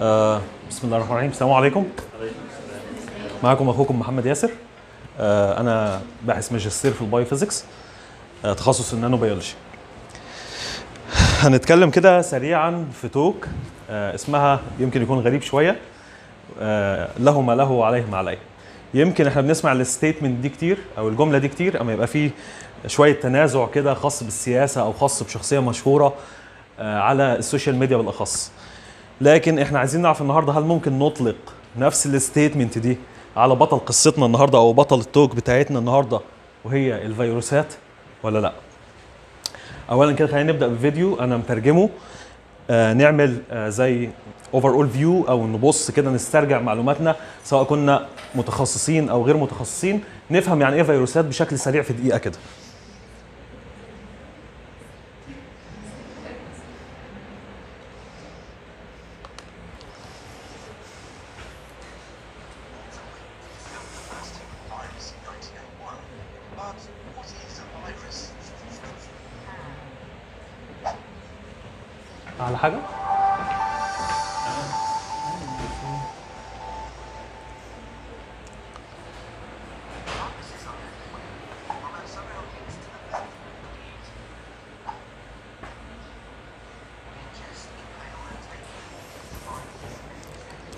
آه بسم الله الرحمن الرحيم. السلام عليكم. معكم أخوكم محمد ياسر. آه أنا باحث ماجستير في ال biophysics آه تخصص ال nanobiology هنتكلم كده سريعا في talk آه اسمها يمكن يكون غريب شوية. آه له ما له وعليه ما عليه. يمكن إحنا بنسمع ال statement دي كتير أو الجملة دي كتير أما يبقى فيه شوية تنازع كده خاص بالسياسة أو خاص بشخصية مشهورة آه على ال social media بالأخص. لكن إحنا عايزين نعرف النهارده هل ممكن نطلق نفس ال statement دي على بطل قصتنا النهارده أو بطل ال talk بتاعتنا النهارده وهي الفيروسات ولا لأ؟ اولا كده خلينا نبدأ بفيديو أنا مترجمه. آه نعمل آه زي overall view أو نبص كده نسترجع معلوماتنا سواء كنا متخصصين أو غير متخصصين نفهم يعني إيه فيروسات بشكل سريع في دقيقة كده.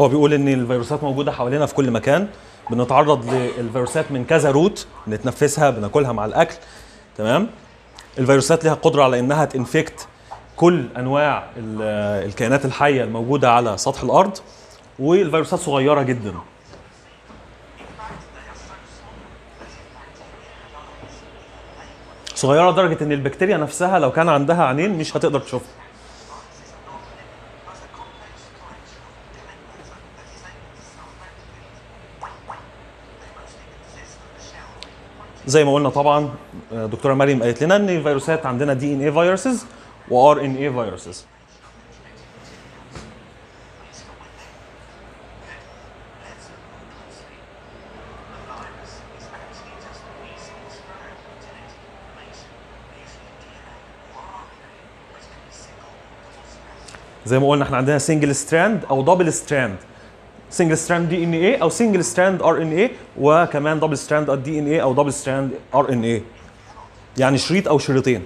هو بيقول إن الفيروسات موجودة حوالينا في كل مكان بنتعرض للفيروسات من كذا روت بنتنفسها بناكلها مع الأكل تمام؟ الفيروسات لها قدرة على إنها تنفكت كل أنواع ال- الكائنات الحية الموجودة على سطح الأرض والفيروسات صغيرة جدا. صغيرة لدرجة إن البكتيريا نفسها لو كان عندها عينين مش هتقدر تشوفها. زي ما قلنا طبعا دكتورة مريم قالت لنا إن الفيروسات عندنا DNA viruses و RNA viruses زي ما قلنا إحنا عندنا single strand أو double strand سنجل ستراند دي ان اي أو سنجل ستراند ار ان اي وكمان دبل ستراند دي ان اي أو دبل ستراند ار ان اي يعني شريط أو شريطين.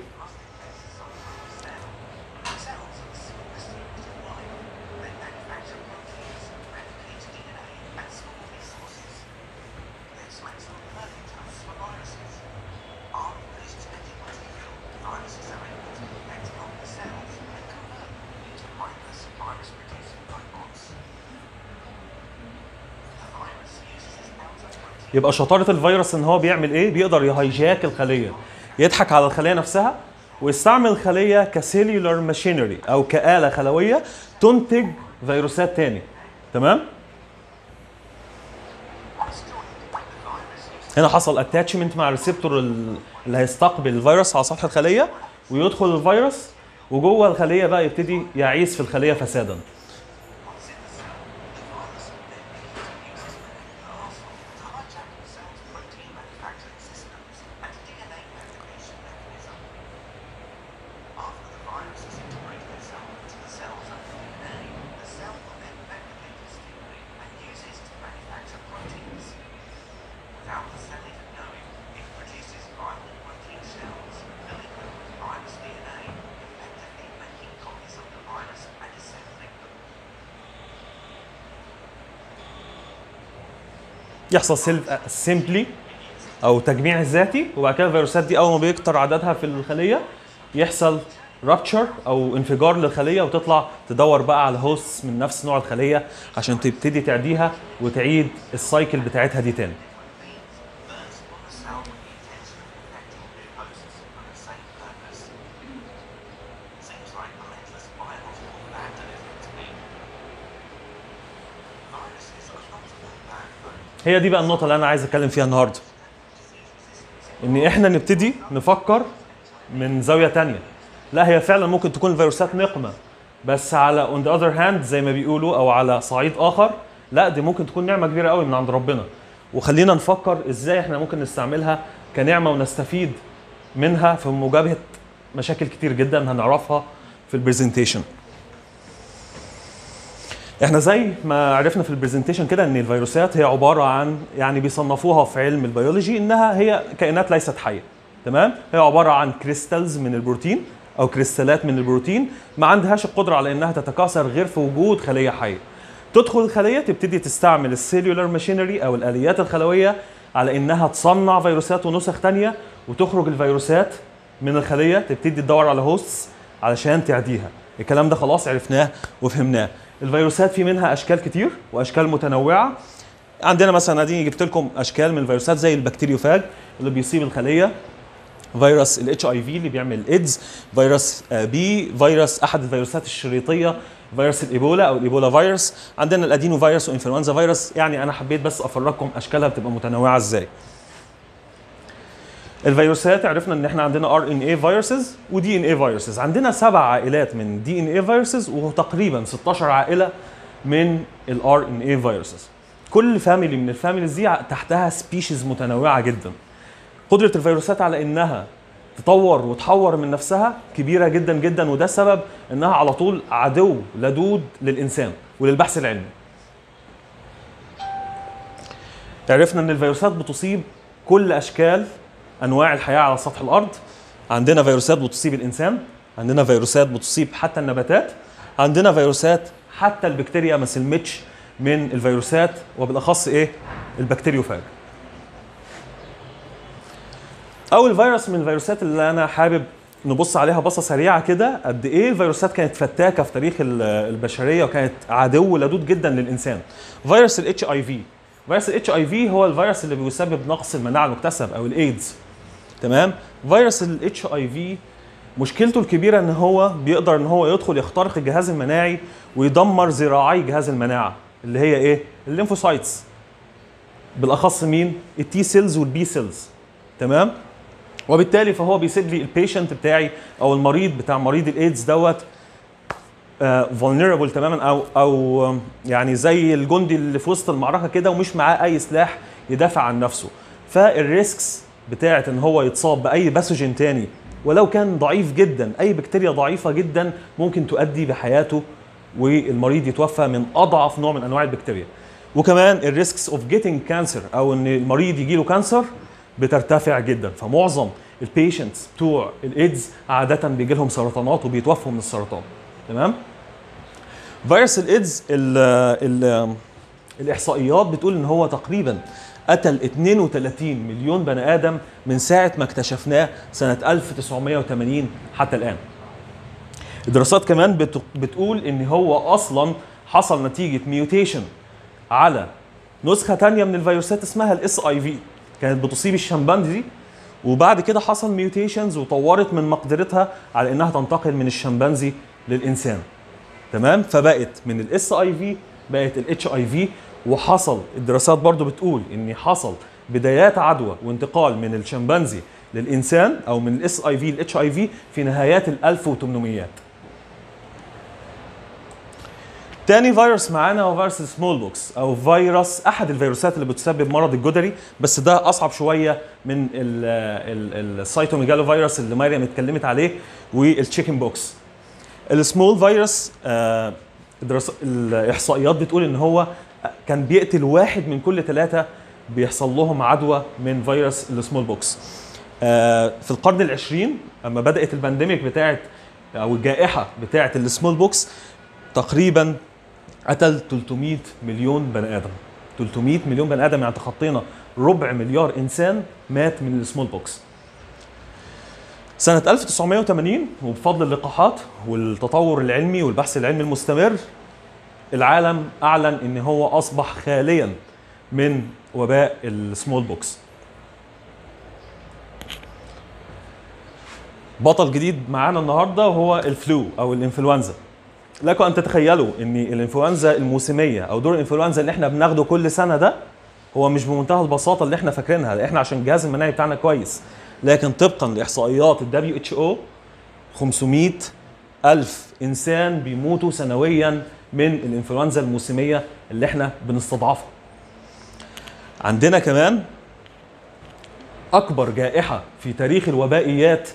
يبقى شطارة الفيروس إن هو بيعمل إيه؟ بيقدر ي hijack الخلية. يضحك على الخلية نفسها ويستعمل الخليه ك cellular machinery أو كآلة خلوية تنتج فيروسات تاني. تمام؟ هنا حصل attachment مع ال receptor اللي هيستقبل الفيروس على سطح الخلية ويدخل الفيروس وجوه الخلية بقى يبتدي يعيث في الخلية فسادا. يحصل self assembly أو تجميع ذاتي وبعد كده الفيروسات دي أول ما بيكتر عددها في الخلية يحصل rupture أو انفجار للخلية وتطلع تدور بقى على host من نفس نوع الخلية عشان تبتدي تعديها وتعيد ال cycle بتاعتها دي تاني. هي دي بقى النقطة اللي أنا عايز أتكلم فيها النهارده. إن إحنا نبتدي نفكر من زاوية تانية. لا هي فعلا ممكن تكون الفيروسات نقمة بس على on the other hand زي ما بيقولوا أو على صعيد آخر لا دي ممكن تكون نعمة كبيرة قوي من عند ربنا. وخلينا نفكر إزاي إحنا ممكن نستعملها كنعمة ونستفيد منها في مواجهة مشاكل كتير جدا هنعرفها في ال presentation إحنا زي ما عرفنا في ال presentation كده إن الفيروسات هي عبارة عن يعني بيصنفوها في علم البيولوجي إنها هي كائنات ليست حية تمام؟ هي عبارة عن crystals من البروتين أو كريستالات من البروتين ما عندهاش القدرة على إنها تتكاثر غير في وجود خلية حية. تدخل الخلية تبتدي تستعمل ال cellular machinery أو الآليات الخلوية على إنها تصنع فيروسات ونسخ تانية وتخرج الفيروسات من الخلية تبتدي تدور على hosts علشان تعديها. الكلام ده خلاص عرفناه وفهمناه. الفيروسات في منها أشكال كتير وأشكال متنوعة. عندنا مثلا اديني جبت لكم أشكال من الفيروسات زي ال bacteriophage اللي بيصيب الخلية فيروس ال HIV اللي بيعمل إيدز فيروس بي فيروس أحد الفيروسات الشريطية فيروس الإيبولا أو ال Ebola virus. عندنا ال adenovirus و influenza virus يعني أنا حبيت بس أفرجكم أشكالها بتبقى متنوعة إزاي. الفيروسات عرفنا إن إحنا عندنا RNA viruses و DNA viruses عندنا سبع عائلات من DNA viruses وتقريبا 16 عائلة من ال RNA viruses كل family من ال families دي تحتها species متنوعة جدا. قدرة الفيروسات على إنها تطور وتحور من نفسها كبيرة جدا جدا وده سبب إنها على طول عدو لدود للإنسان وللبحث العلمي. عرفنا إن الفيروسات بتصيب كل أشكال أنواع الحياة على سطح الأرض. عندنا فيروسات بتصيب الإنسان عندنا فيروسات بتصيب حتى النباتات عندنا فيروسات حتى البكتيريا ما سلمتش من الفيروسات وبالأخص إيه؟ البكتيريوفاج. اول فيروس من الفيروسات اللي أنا حابب نبص عليها بصة سريعة كده قد إيه الفيروسات كانت فتاكة في تاريخ ال- البشرية وكانت عدو لدود جدا للإنسان. فيروس ال HIV فيروس الاتش اي في هو الفيروس اللي بيسبب نقص المناعة المكتسب أو الايدز تمام؟ فيروس الاتش اي في مشكلته الكبيرة إن هو بيقدر إن هو يدخل يخترق الجهاز المناعي ويدمر ذراعي جهاز المناعة اللي هي إيه؟ ال lymphocytes. بالأخص مين؟ ال T cells وال B cells تمام؟ وبالتالي فهو بيسيب لي ال patient بتاعي أو المريض بتاع مريض الايدز دوت vulnerable تماما أو أو آم، يعني زي الجندي اللي في وسط المعركة كده ومش معاه أي سلاح يدافع عن نفسه. فال risks بتاعة إن هو يتصاب بأي pathogen تاني. ولو كان ضعيف جدا أي بكتيريا ضعيفة جدا ممكن تؤدي بحياته والمريض يتوفى من أضعف نوع من أنواع البكتيريا. وكمان ال risks of getting cancer أو إن المريض يجي له cancer بترتفع جدا. فمعظم ال patients بتوع الايدز عاده بيجي لهم سرطانات وبيتوفوا من السرطان. تمام؟ فيروس الايدز ال ال الإحصائيات بتقول إن هو تقريبا قتل 32 مليون بني آدم من ساعة ما اكتشفناه سنة 1980 حتى الآن. الدراسات كمان بت- بتقول إن هو أصلا حصل نتيجة mutation على نسخة تانية من الفيروسات اسمها ال SIV كانت بتصيب الشمبانزي وبعد كده حصل mutations وطورت من مقدرتها على إنها تنتقل من الشمبانزي للإنسان. تمام؟ فبقت من ال SIV بقت ال HIV وحصل الدراسات برضو بتقول إن حصل بدايات عدوى وانتقال من الشمبانزي للإنسان أو من ال SIV لل HIV في نهايات ال 1800 تاني فيروس معانا هو فيروس ال smallpox أو فيروس أحد الفيروسات اللي بتسبب مرض الجدري بس ده أصعب شوية من ال- ال- ال cytomegalovirus اللي مريم اتكلمت عليه وال chickenpox. ال small virus آه، الإحصائيات بتقول إن هو كان بيقتل واحد من كل ثلاثة بيحصل لهم عدوى من فيروس ال smallpox. آه، في القرن العشرين أما بدأت ال pandemic بتاعت أو الجائحة بتاعت ال smallpox تقريبا قتل 300 مليون بني آدم. 300 مليون بني آدم يعني تخطينا ربع مليار إنسان مات من ال smallpox. سنة 1980 وبفضل اللقاحات والتطور العلمي والبحث العلمي المستمر العالم أعلن إن هو أصبح خاليا من وباء ال smallpox. بطل جديد معانا النهارده هو ال flu أو الإنفلونزا. لكم أن تتخيلوا إن الإنفلونزا الموسمية أو دور الإنفلونزا اللي إحنا بناخده كل سنة ده هو مش بمنتهى البساطة اللي إحنا فاكرينها. إحنا عشان الجهاز المناعي بتاعنا كويس. لكن طبقا لإحصائيات ال WHO 500 ألف إنسان بيموتوا سنويا من الإنفلونزا الموسمية اللي إحنا بنستضعفها. عندنا كمان أكبر جائحة في تاريخ الوبائيات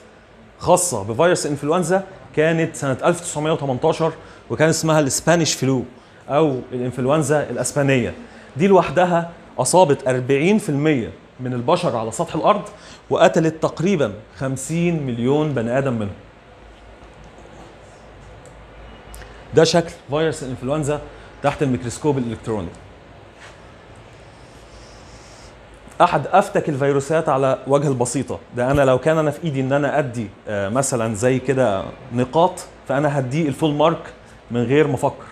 خاصة بفيروس الإنفلونزا كانت سنة 1918 وكان اسمها ال Spanish flu أو الإنفلونزا الأسبانية. دي لوحدها أصابت 40% من البشر على سطح الأرض وقتلت تقريبا 50 مليون بني آدم منهم. ده شكل فيروس الإنفلونزا تحت الميكروسكوب الإلكتروني. أحد أفتك الفيروسات على وجه البسيطة ده أنا لو كان أنا في إيدي إن أنا أدي آه، مثلا زي كده نقاط فأنا هديه ال full mark من غير ما أفكر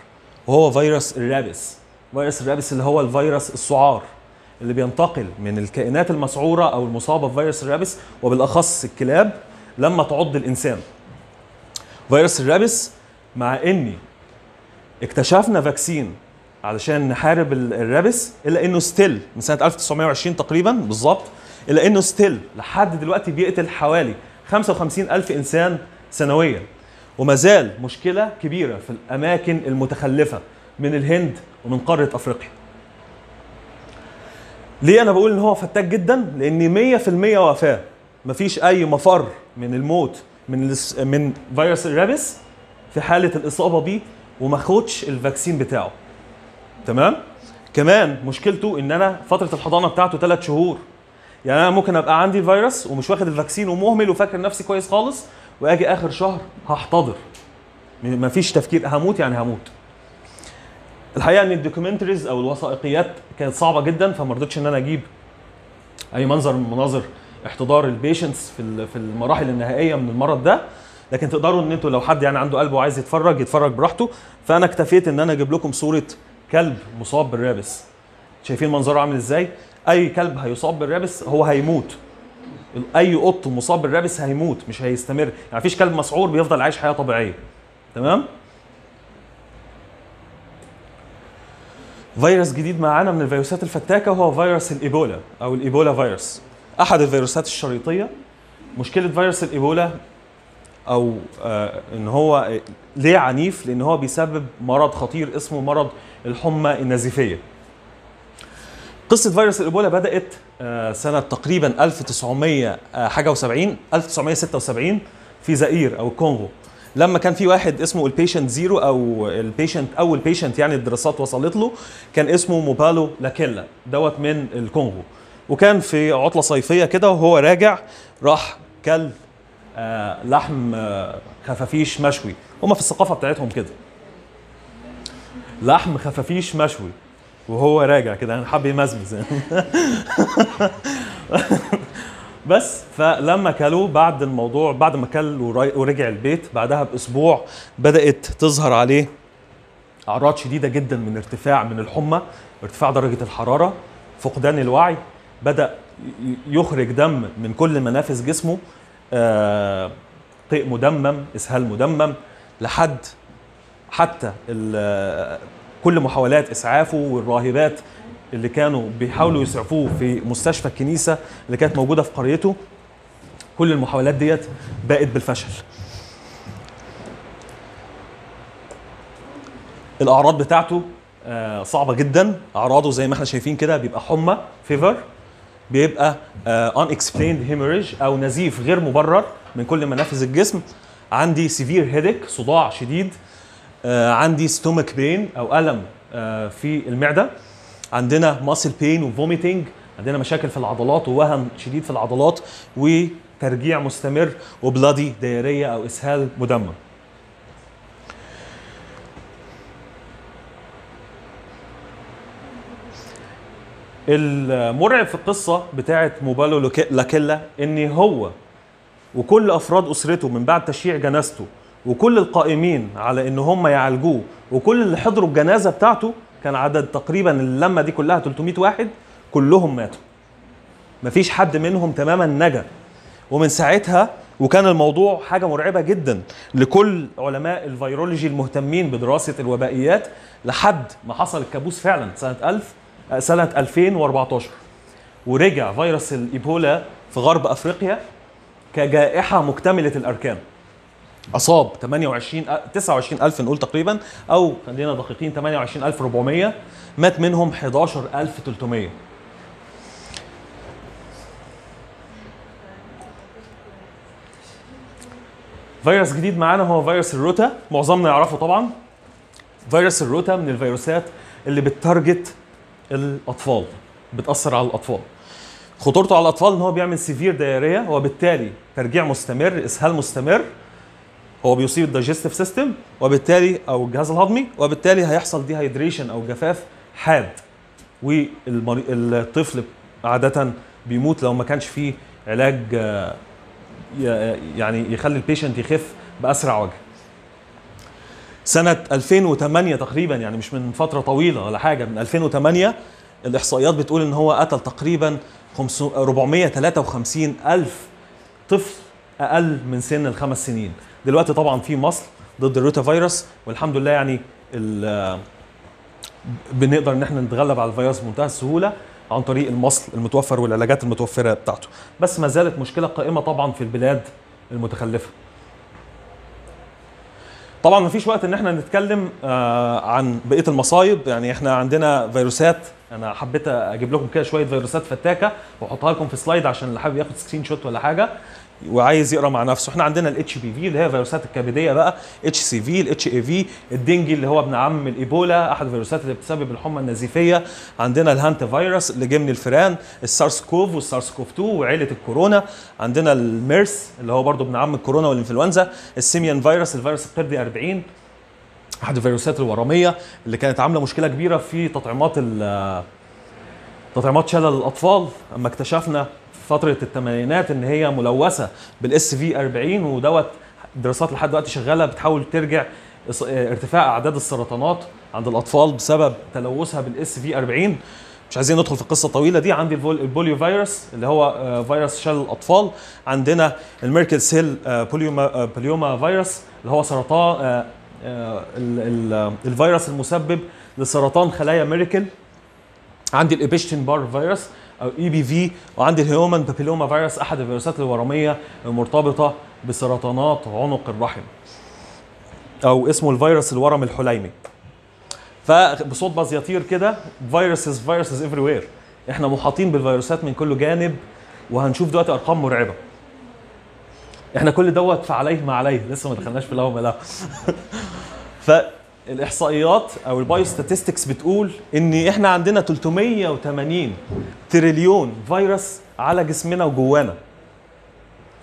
وهو فيروس ال rabies. فيروس ال rabies اللي هو الفيروس السعار. اللي بينتقل من الكائنات المسعورة أو المصابة بفيروس ال rabies وبالأخص الكلاب لما تعض الإنسان. فيروس ال rabies مع إني اكتشفنا vaccine علشان نحارب ال- ال rabies إلا إنه still من سنة 1920 تقريبا بالظبط إلا إنه still لحد دلوقتي بيقتل حوالي 55 ألف إنسان سنويا. وما زال مشكلة كبيرة في الأماكن المتخلفة من الهند ومن قارة أفريقيا. ليه أنا بقول إن هو فتاك جدا؟ لأن 100% وفاة. مفيش أي مفر من الموت من من فيروس ال rabies في حالة الإصابة بيه وما خدش ال vaccine بتاعه. تمام؟ كمان مشكلته إن أنا فترة الحضانة بتاعته ثلاث شهور. يعني أنا ممكن أبقى عندي الفيروس ومش واخد ال vaccine ومهمل وفاكر نفسي كويس خالص وآجي آخر شهر هحتضر. مفيش تفكير. هموت يعني هموت. الحقيقة إن ال documentaries أو الوثائقيات كانت صعبة جدا فما رضيتش إن أنا أجيب أي منظر من مناظر احتضار ال patients في في المراحل النهائية من المرض ده. لكن تقدروا إن أنتوا لو حد يعني عنده قلب وعايز يتفرج يتفرج براحته. فأنا اكتفيت إن أنا أجيب لكم صورة كلب مصاب بال rabies. شايفين منظره عامل إزاي؟ أي كلب هيصاب بال rabies هو هيموت. أي قط مصاب بال rabies هيموت مش هيستمر. يعني مفيش كلب مسعور بيفضل عايش حياة طبيعية. تمام؟ فيروس جديد معانا من الفيروسات الفتاكة هو فيروس الإيبولا أو ال Ebola virus. أحد الفيروسات الشريطية. مشكلة فيروس الإيبولا أو آه إن هو ليه عنيف؟ لأن هو بيسبب مرض خطير اسمه مرض الحمى النزيفية. قصة فيروس الإيبولا بدأت آه سنة تقريبا 1900 آه حاجة و70 1976 في زائير أو الكونغو لما كان في واحد اسمه ال patient zero أو ال patient اول patient يعني الدراسات وصلت له كان اسمه موبالو لاكيلا دوت من الكونغو. وكان في عطلة صيفية كده وهو راجع راح كل آه لحم آه خفافيش مشوي. هما في الثقافة بتاعتهم كده. لحم خفافيش مشوي وهو راجع كده يعني حب يمزمز. بس فلما كلوه بعد الموضوع بعد ما كل ورجع البيت بعدها بأسبوع بدأت تظهر عليه أعراض شديدة جدا من ارتفاع من الحمى ارتفاع درجة الحرارة فقدان الوعي بدأ يخرج دم من كل منافذ جسمه آه، قيء مدمم إسهال مدمم لحد حتى كل محاولات إسعافه والراهبات اللي كانوا بيحاولوا يسعفوه في مستشفى الكنيسة اللي كانت موجودة في قريته. كل المحاولات ديت باءت بالفشل. الأعراض بتاعته آه، صعبة جدا. أعراضه زي ما إحنا شايفين كده بيبقى حمى fever بيبقى unexplained hemorrhage أو نزيف غير مبرر من كل منافذ الجسم. عندي severe headache صداع شديد آه، عندي stomach pain أو ألم آه، في المعدة. عندنا muscle pain و vomiting عندنا مشاكل في العضلات ووهن شديد في العضلات وترجيع مستمر وبلادي دياريه أو إسهال مدمم المرعب في القصة بتاعه موبالو لاكيلا إن هو وكل أفراد أسرته من بعد تشييع جنازته وكل القائمين على إن هم يعالجوه وكل اللي حضروا الجنازة بتاعته كان عدد تقريبا اللمة دي كلها 300 واحد كلهم ماتوا. مفيش حد منهم تماما نجا. ومن ساعتها وكان الموضوع حاجة مرعبة جدا لكل علماء الفيرولوجي المهتمين بدراسة الوبائيات لحد ما حصل الكابوس فعلا سنة 1000 آه، سنه 2014 ورجع فيروس الإيبولا في غرب أفريقيا كجائحة مكتملة الأركان. أصاب 28 أ- 29000 نقول تقريبا أو خلينا دقيقين 28400 مات منهم 11300 فيروس جديد معانا هو فيروس الروتا معظمنا يعرفه طبعا. فيروس الروتا من الفيروسات اللي بت target الأطفال بتأثر على الأطفال. خطورته على الأطفال إن هو بيعمل severe diarrhea وبالتالي ترجيع مستمر إسهال مستمر. هو بيصيب ال digestive system وبالتالي أو الجهاز الهضمي وبالتالي هيحصل dehydration أو جفاف حاد. والطفل عادة بيموت لو ما كانش فيه علاج آه، يعني يخلي ال patient يخف بأسرع وجه. سنة 2008 تقريبا يعني مش من فترة طويلة ولا حاجة من 2008 الإحصائيات بتقول إن هو قتل تقريبا 500 453 ألف طفل أقل من سن الخمس سنين. دلوقتي طبعا في مصل ضد الروتا فيروس والحمد لله يعني بنقدر إن إحنا نتغلب على الفيروس بمنتهى السهولة عن طريق المصل المتوفر والعلاجات المتوفرة بتاعته. بس ما زالت مشكلة قائمة طبعا في البلاد المتخلفة. طبعا ما فيش وقت إن إحنا نتكلم آه عن بقية المصايب. يعني إحنا عندنا فيروسات أنا حبيت أجيب لكم كده شوية فيروسات فتاكة وأحطها لكم في slide عشان اللي حابب ياخد screenshot ولا حاجة. وعايز يقرا مع نفسه. إحنا عندنا ال HBV اللي هي فيروسات الكبدية بقى HCV ال HIV ال dengue اللي هو ابن عم الإيبولا أحد الفيروسات اللي بتسبب الحمى النزيفية. عندنا ال hantavirus اللي جه من الفئران ال SARS-CoV وال SARS-CoV 2 وعيلة الكورونا. عندنا الميرس اللي هو برضو ابن عم الكورونا والإنفلونزا. ال simian virus الفيروس القردي 40 أحد الفيروسات الورمية اللي كانت عاملة مشكلة كبيرة في تطعيمات تطعيمات شلل الأطفال. أما اكتشفنا فترة الثمانينات إن هي ملوثة بال SV 40 ودوت دراسات لحد دلوقتي شغالة بتحاول ترجع ارتفاع أعداد السرطانات عند الأطفال بسبب تلوثها بال SV 40 مش عايزين ندخل في القصة الطويلة دي. عندي ال polio virus اللي هو آه، فيروس شلل الأطفال. عندنا ال Merkel cell آه، polyoma آه، polyoma virus اللي هو سرطان ال- ال- الفيروس المسبب لسرطان خلايا ميركل. عندي ال Epstein-Barr virus أو EBV وعندي ال human papilloma virus أحد الفيروسات الورمية المرتبطة بسرطانات عنق الرحم أو اسمه الفيروس الورم الحليمي. فبصوت باز لايتيير كده viruses viruses everywhere إحنا محاطين بالفيروسات من كل جانب وهنشوف دلوقتي أرقام مرعبة. إحنا كل دوت فعليه ما عليه. لسه ما دخلناش في الأول لا. فالاحصائيات أو ال biostatistics بتقول إن إحنا عندنا 380 تريليون فيروس على جسمنا وجوانا.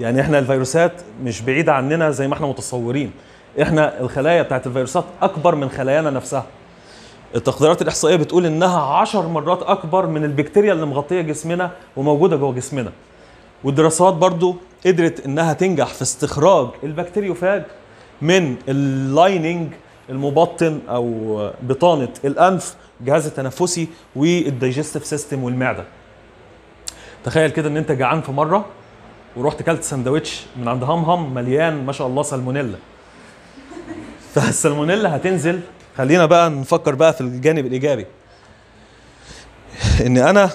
يعني إحنا الفيروسات مش بعيدة عننا زي ما إحنا متصورين. إحنا الخلايا بتاعت الفيروسات أكبر من خلايانا نفسها. التقديرات الإحصائية بتقول إنها 10 مرات أكبر من البكتيريا اللي مغطية جسمنا وموجودة جوه جسمنا. والدراسات برضو قدرت إنها تنجح في استخراج ال bacteriophage من ال lining المبطن أو بطانة الأنف الجهاز التنفسي وال digestive system والمعدة. تخيل كده إن أنت جعان في مرة ورحت كلت سندوتش من عند همهم مليان ما شاء الله سالمونيلا. فالسالمونيلا هتنزل. خلينا بقى نفكر بقى في الجانب الإيجابي. إن أنا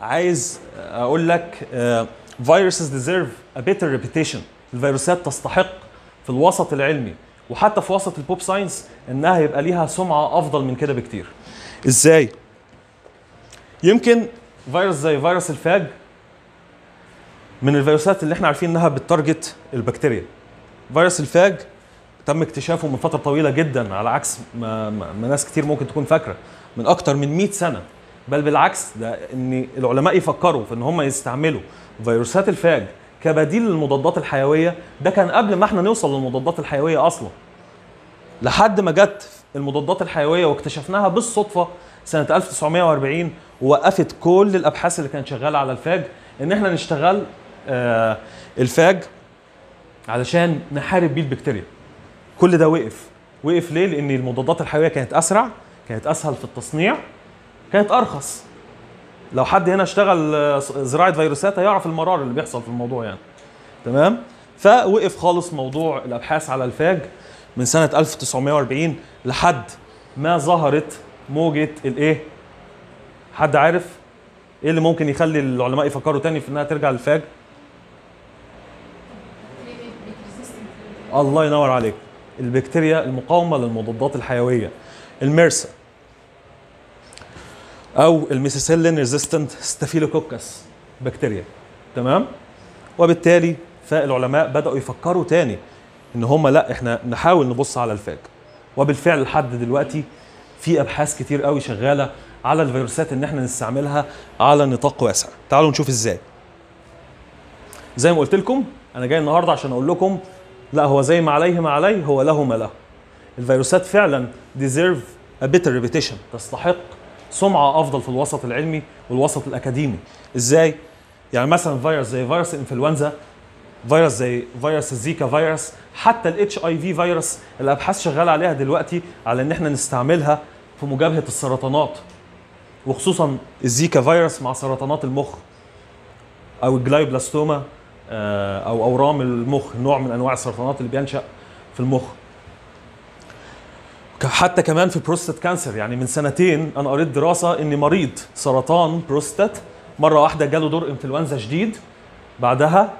عايز أقول لك فيروسز ديزيرف ا better reputation. الفيروسات تستحق في الوسط العلمي. وحتى في وسط ال pop science إنها يبقى ليها سمعة أفضل من كده بكتير. إزاي؟ يمكن فيروس زي فيروس ال phage من الفيروسات اللي إحنا عارفين إنها بت target البكتيريا. فيروس ال phage تم اكتشافه من فترة طويلة جدا على عكس ما, ما, ناس كتير ممكن تكون فاكرة من أكتر من 100 سنة. بل بالعكس ده إن العلماء يفكروا في إن هم يستعملوا فيروسات الفاج كبديل للمضادات الحيوية. ده كان قبل ما إحنا نوصل للمضادات الحيوية أصلا. لحد ما جت المضادات الحيوية واكتشفناها بالصدفة سنة 1940 ووقفت كل الأبحاث اللي كانت شغالة على الفاج إن إحنا نشتغل آه الفاج علشان نحارب بيه البكتيريا. كل ده وقف. وقف ليه؟ لأن المضادات الحيوية كانت أسرع كانت أسهل في التصنيع كانت أرخص. لو حد هنا اشتغل آه، زراعة فيروسات هيعرف المرار اللي بيحصل في الموضوع يعني. تمام؟ فوقف خالص موضوع الأبحاث على الفاج من سنة 1940 لحد ما ظهرت موجة الإيه؟ حد عارف؟ إيه اللي ممكن يخلي العلماء يفكروا تاني في إنها ترجع للفاج؟ الله ينور عليك. البكتيريا المقاومة للمضادات الحيوية. ال MRSA. أو ال methicillin resistant staphylococcus بكتيريا تمام؟ وبالتالي فالعلماء بدأوا يفكروا تاني إن هم لأ إحنا نحاول نبص على ال phage. وبالفعل لحد دلوقتي في أبحاث كتير قوي شغالة على الفيروسات إن إحنا نستعملها على نطاق واسع. تعالوا نشوف إزاي. زي ما قلت لكم أنا جاي النهارده عشان أقول لكم لأ هو زي ما عليه ما عليه هو له ما له. الفيروسات فعلا deserve a better reputation تستحق سمعة أفضل في الوسط العلمي والوسط الأكاديمي. إزاي؟ يعني مثلا فيروس زي فيروس الانفلونزا فيروس زي فيروس الزيكا فيروس حتى الاتش اي في فيروس الأبحاث شغالة عليها دلوقتي على إن إحنا نستعملها في مجابهه السرطانات وخصوصا الزيكا فيروس مع سرطانات المخ أو ال glioblastoma آه، أو أورام المخ نوع من أنواع السرطانات اللي بينشأ في المخ. حتى كمان في prostate cancer يعني من سنتين أنا قريت دراسة ان مريض سرطان بروستات مرة واحدة جاله دور إنفلونزا شديد. بعدها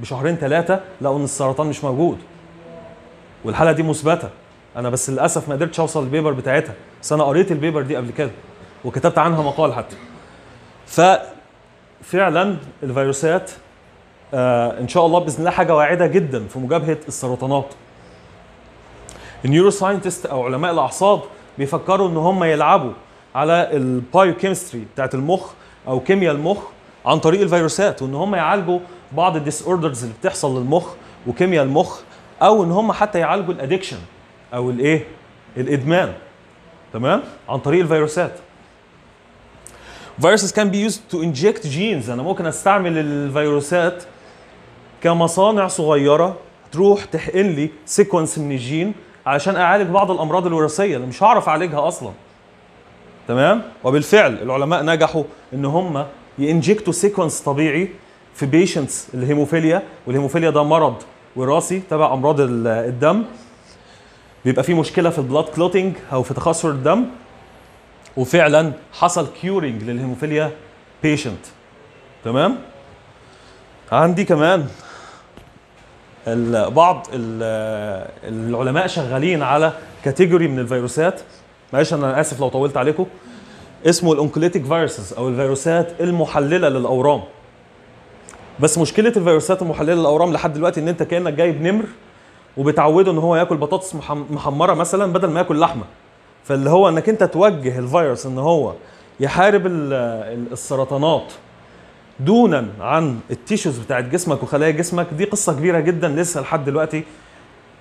بشهرين ثلاثة لقوا إن السرطان مش موجود. والحالة دي مثبتة. أنا بس للأسف ما قدرتش أوصل ال paper بتاعتها. بس أنا قريت ال paper دي قبل كده وكتبت عنها مقال حتى. ففعلا الفيروسات آه إن شاء الله بإذن الله حاجة واعدة جدا في مجابهه السرطانات. ال neuroscientist أو علماء الأعصاب بيفكروا إن هم يلعبوا على ال biochemistry بتاعت المخ أو كيمياء المخ عن طريق الفيروسات وإن هم يعالجوا بعض ال disorders اللي بتحصل للمخ وكيمياء المخ أو إن هم حتى يعالجوا ال addiction أو الإيه؟ الإدمان. تمام؟ عن طريق الفيروسات. Viruses can be used to inject genes. أنا ممكن أستعمل الفيروسات كمصانع صغيرة تروح تحقن لي sequence من الجين علشان أعالج بعض الأمراض الوراثية اللي مش هعرف أعالجها أصلا. تمام؟ وبالفعل العلماء نجحوا إن هم ي inject وا sequence طبيعي في patients الهيموفيليا والهيموفيليا ده مرض وراثي تبع أمراض ال- الدم. بيبقى فيه مشكلة في ال blood clotting أو في تخثر الدم. وفعلا حصل curing لل hemophilia patient تمام؟ عندي كمان. بعض ال- العلماء شغالين على category من الفيروسات. معلش أنا آسف لو طولت عليكم. اسمه ال oncolytic viruses أو الفيروسات المحللة للأورام. بس مشكلة الفيروسات المحللة للأورام لحد دلوقتي إن أنت كأنك جايب نمر وبتعوده إن هو ياكل بطاطس محم- محمرة مثلا بدل ما ياكل لحمة. فاللي هو إنك أنت توجه الفيروس إن هو يحارب ال- ال- السرطانات. دونا عن ال tissues بتاعت جسمك وخلايا جسمك. دي قصة كبيرة جدا لسه لحد دلوقتي.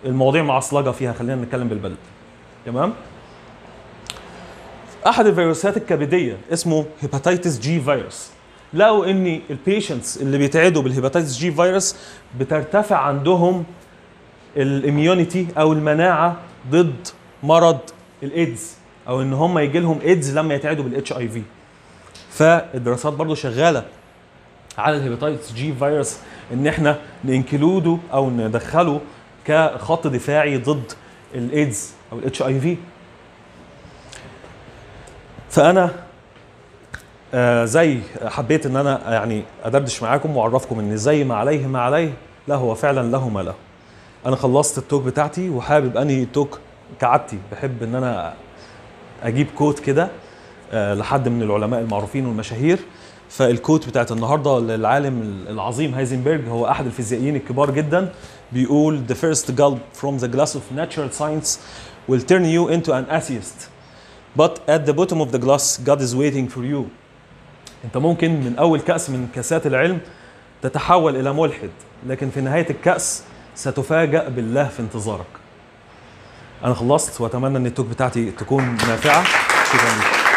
المواضيع معصلجة فيها. خلينا نتكلم بالبلدي. تمام؟ أحد الفيروسات الكبدية اسمه hepatitis G virus لقوا إن ال patients اللي بيتعدوا بال hepatitis G virus بترتفع عندهم ال immunity أو المناعة ضد مرض الايدز أو إن هم يجي لهم ايدز لما يتعدوا بال HIV فالدراسات برضو شغالة على ال hepatitis G virus إن إحنا ن include ه أو ندخله كخط دفاعي ضد الايدز أو ال HIV فأنا آه زي حبيت إن أنا يعني أدردش معاكم وأعرفكم إن زي ما عليه ما عليه لا هو فعلا له ما له. أنا خلصت ال talk بتاعتي وحابب أنهي ال talk كعادتي. بحب إن أنا أجيب quote كده آه، لحد من العلماء المعروفين والمشاهير. فال quote بتاعت النهارده للعالم العظيم هايزنبرج هو أحد الفيزيائيين الكبار جدا. بيقول the first gulp from the glass of natural science will turn you into an atheist. But at the bottom of the glass God is waiting for you. انت ممكن من أول كأس من كاسات العلم تتحول إلى ملحد لكن في نهاية الكأس ستفاجأ بالله في انتظارك. أنا خلصت وأتمنى إن التوك بتاعتي تكون نافعة. شكرا.